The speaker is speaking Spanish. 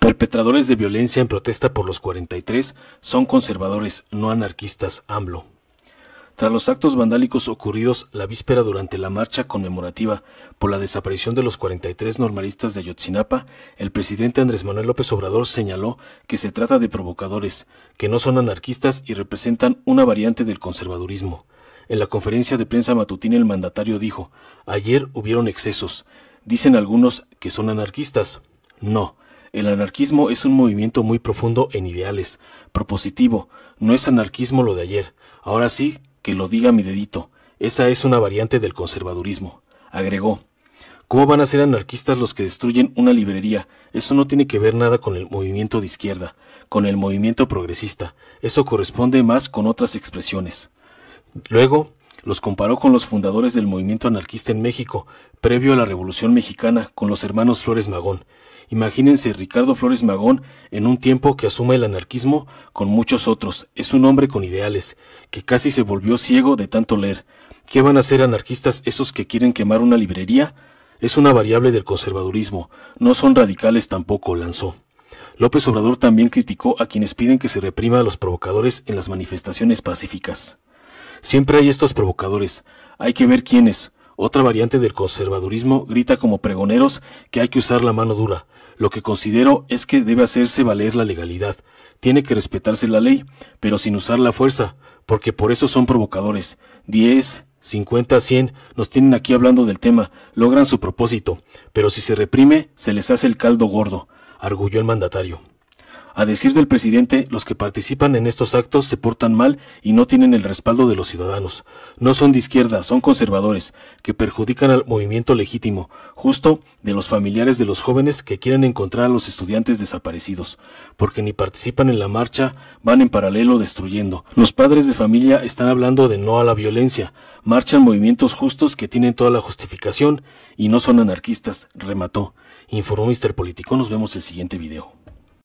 Perpetradores de violencia en protesta por los 43 son conservadores, no anarquistas, AMLO. Tras los actos vandálicos ocurridos la víspera durante la marcha conmemorativa por la desaparición de los 43 normalistas de Ayotzinapa, el presidente Andrés Manuel López Obrador señaló que se trata de provocadores, que no son anarquistas y representan una variante del conservadurismo. En la conferencia de prensa matutina el mandatario dijo, ayer hubieron excesos. Dicen algunos que son anarquistas. No, el anarquismo es un movimiento muy profundo en ideales, propositivo, no es anarquismo lo de ayer. Ahora sí, que lo diga mi dedito, esa es una variante del conservadurismo. Agregó, ¿Cómo van a ser anarquistas los que destruyen una librería? Eso no tiene que ver nada con el movimiento de izquierda, con el movimiento progresista. Eso corresponde más con otras expresiones. Luego, los comparó con los fundadores del movimiento anarquista en México, previo a la Revolución Mexicana, con los hermanos Flores Magón. Imagínense Ricardo Flores Magón en un tiempo que asuma el anarquismo con muchos otros. Es un hombre con ideales, que casi se volvió ciego de tanto leer. ¿Qué van a ser anarquistas esos que quieren quemar una librería? Es una variable del conservadurismo. No son radicales tampoco, lanzó. López Obrador también criticó a quienes piden que se reprima a los provocadores en las manifestaciones pacíficas. Siempre hay estos provocadores. Hay que ver quiénes. Otra variante del conservadurismo grita como pregoneros que hay que usar la mano dura. Lo que considero es que debe hacerse valer la legalidad. Tiene que respetarse la ley, pero sin usar la fuerza, porque por eso son provocadores. Diez, cincuenta, cien, nos tienen aquí hablando del tema, logran su propósito, pero si se reprime, se les hace el caldo gordo, arguyó el mandatario. A decir del presidente, los que participan en estos actos se portan mal y no tienen el respaldo de los ciudadanos. No son de izquierda, son conservadores, que perjudican al movimiento legítimo, justo de los familiares de los jóvenes que quieren encontrar a los estudiantes desaparecidos, porque ni participan en la marcha, van en paralelo destruyendo. Los padres de familia están hablando de no a la violencia, marchan movimientos justos que tienen toda la justificación y no son anarquistas, remató. Informó Mister Político, nos vemos el siguiente video.